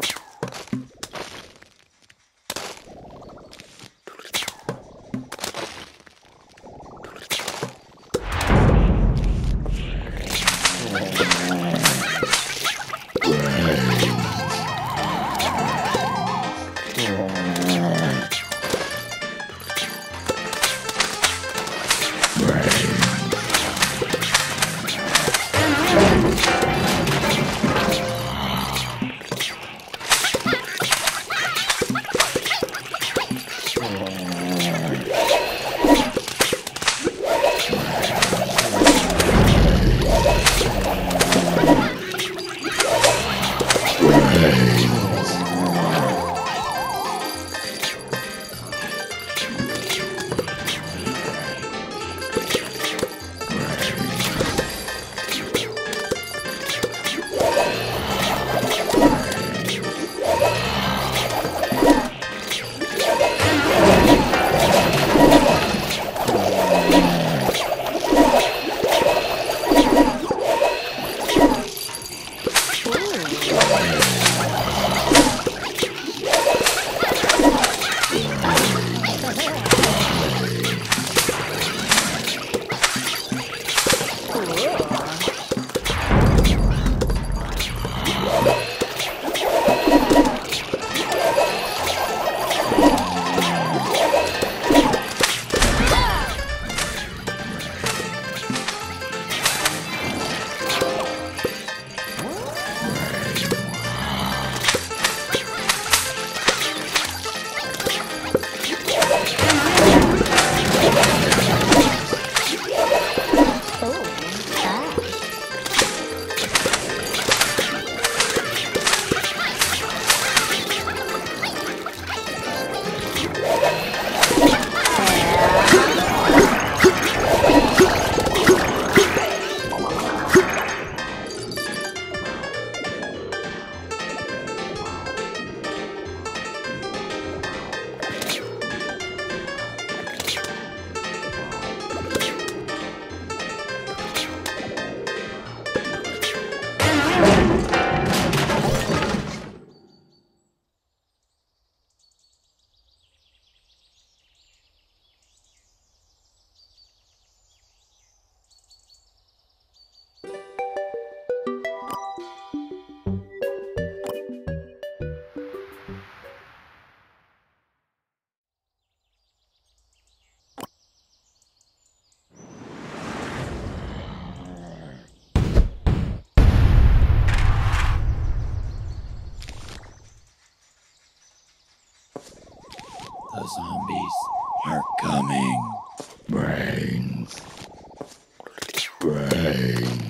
Пью. Are coming. Brains. Brains.